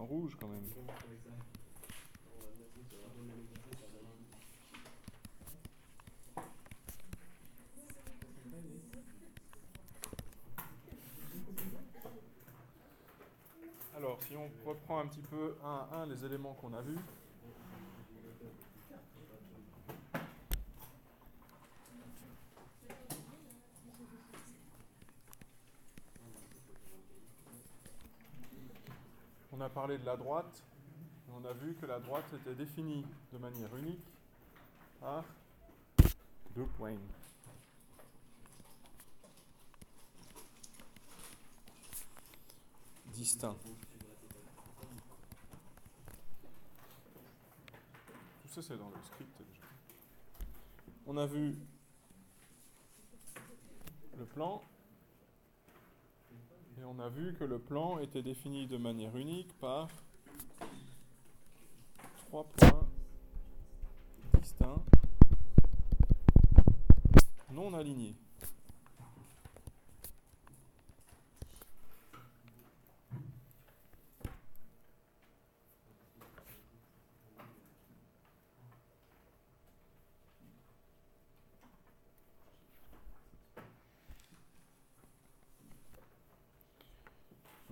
Rouge quand même. Alors, si on reprend un petit peu un à un les éléments qu'on a vus. A parlé de la droite. On a vu que la droite était définie de manière unique par deux points. Distincts. Tout ça, c'est dans le script déjà. On a vu le plan. Et on a vu que le plan était défini de manière unique par trois points distincts non alignés.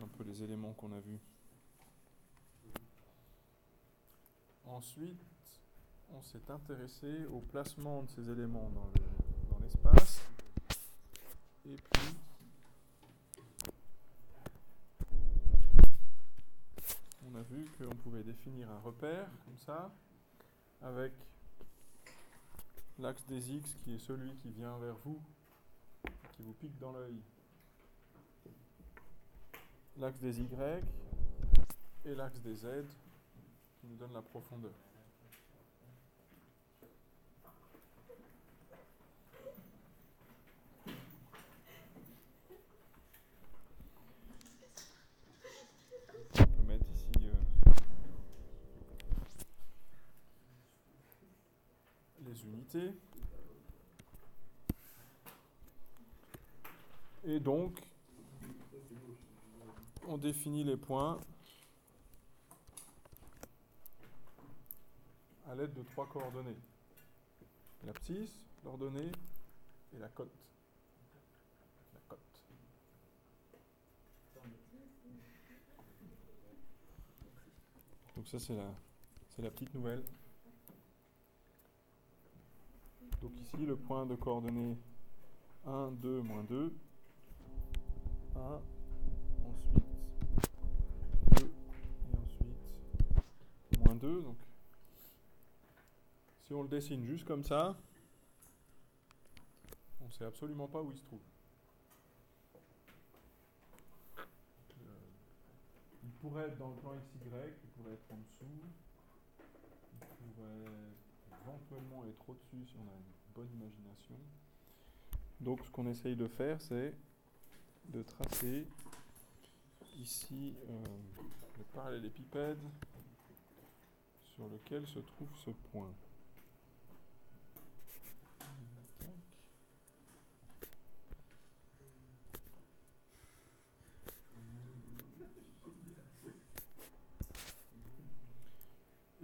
un peu les éléments qu'on a vus. Ensuite, on s'est intéressé au placement de ces éléments dans le- dans l'espace. Et puis, on a vu qu'on pouvait définir un repère comme ça, avec l'axe des X qui est celui qui vient vers vous, qui vous pique dans l'œil l'axe des Y et l'axe des Z qui nous donne la profondeur. Euh, les unités. Et donc, on définit les points à l'aide de trois coordonnées. L'abscisse, l'ordonnée et la cote. La cote. Donc ça c'est la, c'est la petite nouvelle. Donc ici le point de coordonnées 1, 2, moins 2. 1, moins 2. Donc, si on le dessine juste comme ça, on ne sait absolument pas où il se trouve. Euh, il pourrait être dans le plan XY, il pourrait être en dessous, il pourrait éventuellement être au-dessus si on a une bonne imagination. Donc ce qu'on essaye de faire, c'est de tracer ici euh, le parallélépipède sur lequel se trouve ce point.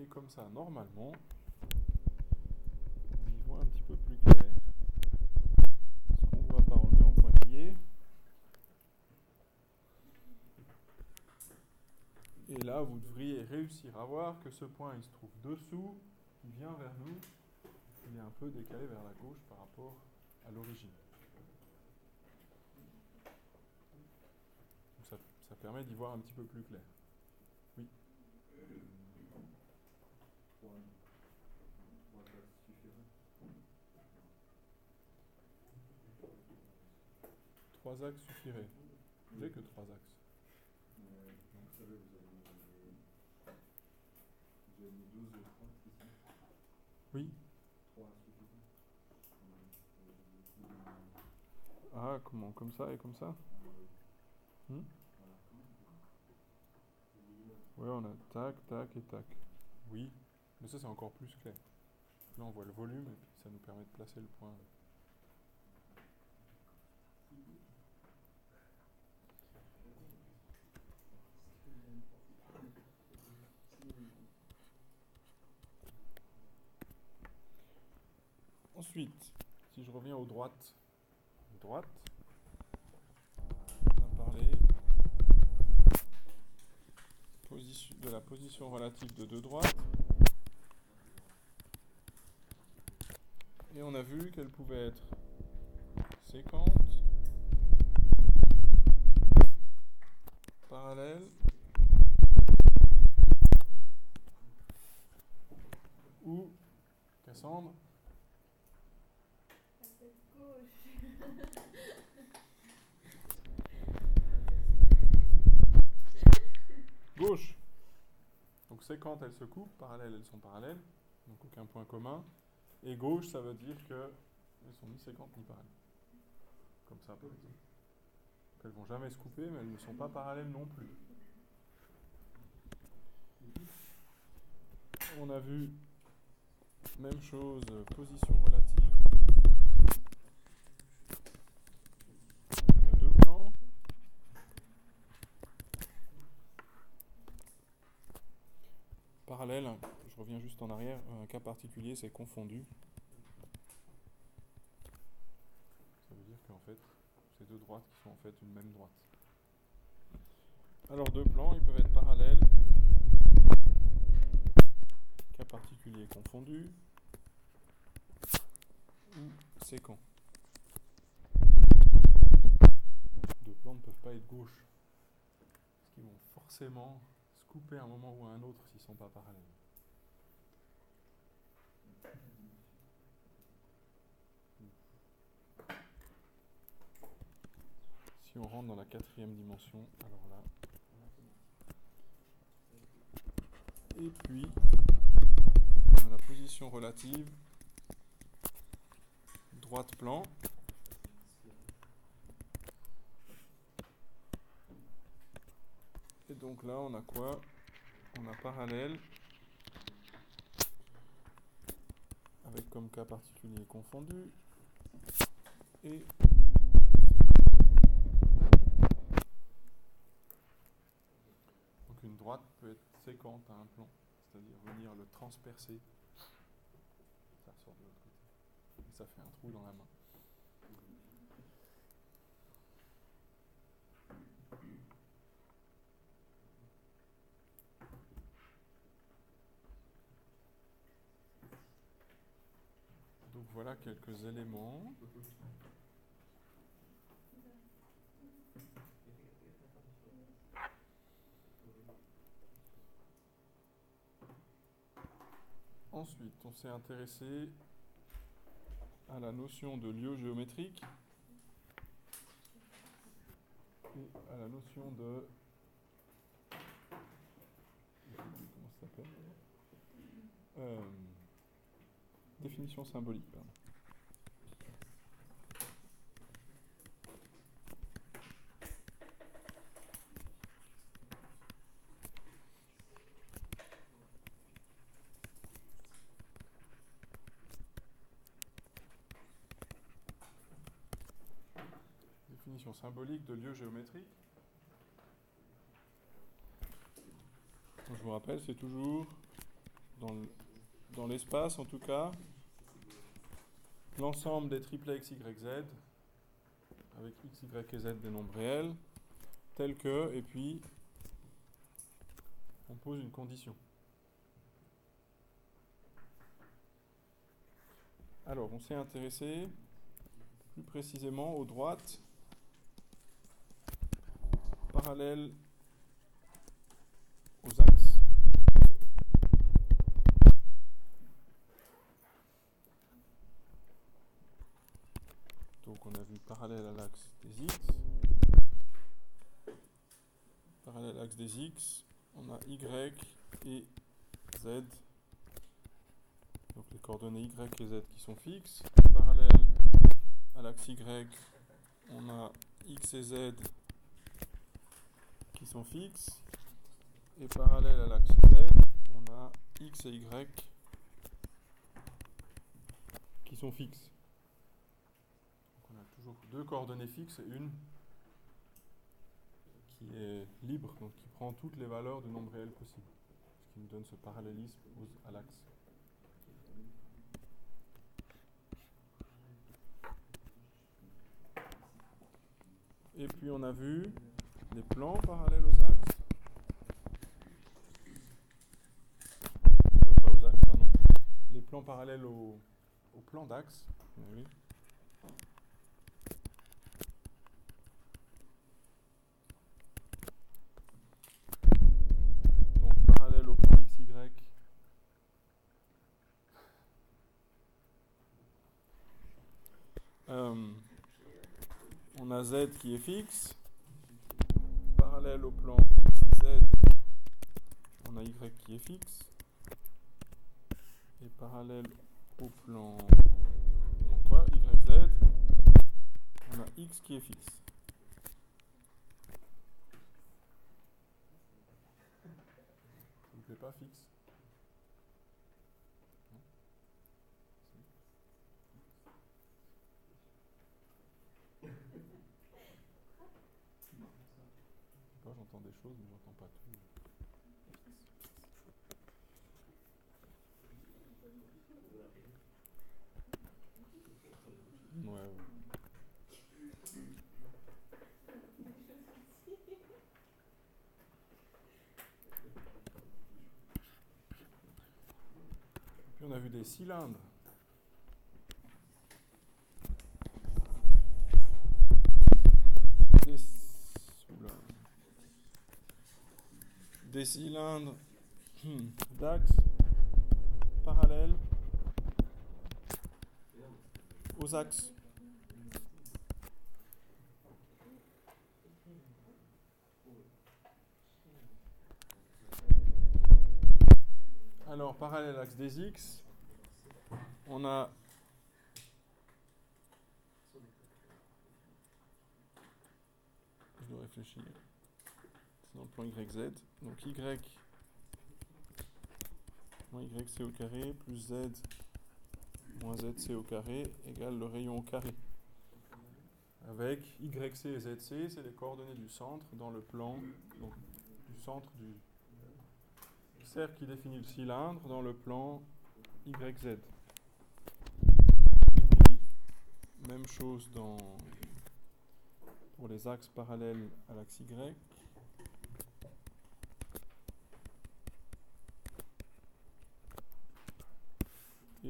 Et comme ça, normalement, on y voit un petit peu plus clair. Ce qu'on voit par enlever en pointillé. Et là, vous devriez réussir à voir que ce point, il se trouve dessous, il vient vers nous, il est un peu décalé vers la gauche par rapport à l'origine. Ça, ça permet d'y voir un petit peu plus clair. Oui. Trois axes suffiraient. N'avez que trois axes. Oui. Ah, comment Comme ça et comme ça Hmm Oui, on a tac, tac et tac. Oui, mais ça c'est encore plus clair. Là on voit le volume et puis ça nous permet de placer le point. Ensuite, si je reviens aux droites, droite, on a parlé de la position relative de deux droites. Et on a vu qu'elle pouvait être séquente, parallèle, ou Cassandre gauche. Donc séquente, elles se coupent, parallèles, elles sont parallèles, donc aucun point commun. Et gauche, ça veut dire qu'elles sont ni séquentes ni parallèles. Comme ça, par exemple. Elles vont jamais se couper, mais elles ne sont pas parallèles non plus. On a vu même chose, position relative de deux plans. Parallèle, je reviens juste en arrière, un cas particulier c'est confondu. Ça veut dire qu'en fait, c'est deux droites qui sont en fait une même droite. Alors deux plans, ils peuvent être parallèles, cas particulier confondu, ou séquent. Deux plans ne peuvent pas être gauches, parce qu'ils vont forcément couper à un moment ou à un autre s'ils ne sont pas parallèles. Si on rentre dans la quatrième dimension, alors là. Et puis, a la position relative, droite plan. Et donc là, on a quoi? On a parallèle, avec comme cas particulier confondu, et Donc une droite peut être séquente à un plan, c'est-à-dire venir le transpercer. Ça sort de l'autre côté. Et ça fait un trou dans la main. Donc voilà quelques éléments. Ensuite, on s'est intéressé à la notion de lieu géométrique et à la notion de comment ça s'appelle? Euh, définition symbolique. Pardon. Définition symbolique de lieu géométrique. je vous rappelle, c'est toujours dans l'espace en tout cas, l'ensemble des triplets x, y, z, avec x, y et z des nombres réels, tel que, et puis on pose une condition. Alors, on s'est intéressé plus précisément aux droites parallèles aux axes. Donc on a vu parallèle à l'axe des x, parallèle à l'axe des x, on a y et z, donc les coordonnées y et z qui sont fixes, parallèle à l'axe y, on a x et z qui sont fixes, et parallèle à l'axe z, on a x et y qui sont fixes toujours deux coordonnées fixes et une qui est libre, donc qui prend toutes les valeurs du nombre réel possible, ce qui nous donne ce parallélisme à l'axe. Et puis on a vu les plans parallèles aux axes. Euh, pas aux axes, pardon. Les plans parallèles au, au plan d'axe. Oui. Euh, on a Z qui est fixe. Parallèle au plan XZ, on a Y qui est fixe. Et parallèle au plan quoi, YZ, on a X qui est fixe. Pas fixe Non Si. Je sais pas, j'entends des choses, mais j'entends pas tout. Ouais, ouais. Puis on a vu des cylindres. Des, oula. Des cylindres. Hmm, d'axes parallèles aux axes. Alors, parallèle à l'axe des x, on a je réfléchir. Dans le plan YZ. Donc Y moins YC au carré plus Z moins ZC au carré égale le rayon au carré. Avec YC et ZC, c'est les coordonnées du centre dans le plan, donc du centre du cercle qui définit le cylindre dans le plan YZ. Et puis, même chose dans, pour les axes parallèles à l'axe Y.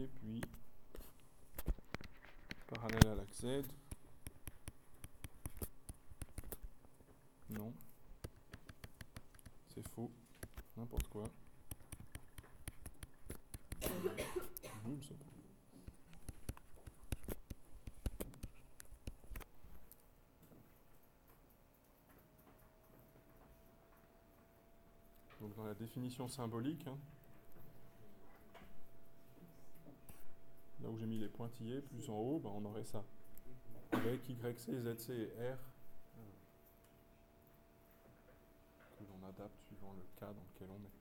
Puis, parallèle à l'axe Z. Non. C'est faux. N'importe quoi. Donc dans la définition symbolique, hein, j'ai mis les pointillés, plus en haut, ben on aurait ça. Avec YC, ZC et R que l'on adapte suivant le cas dans lequel on est.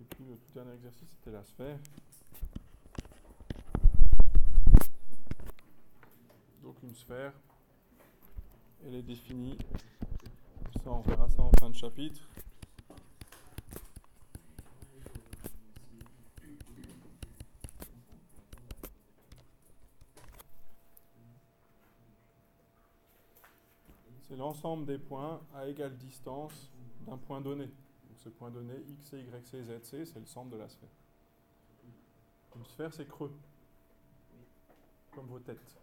Et puis le tout dernier exercice, c'était la sphère. Donc une sphère, elle est définie. Ça, on verra ça en fin de chapitre. C'est l'ensemble des points à égale distance d'un point donné. Donc ce point donné, x, y, c, z, c, c'est le centre de la sphère. Une sphère, c'est creux, comme vos têtes.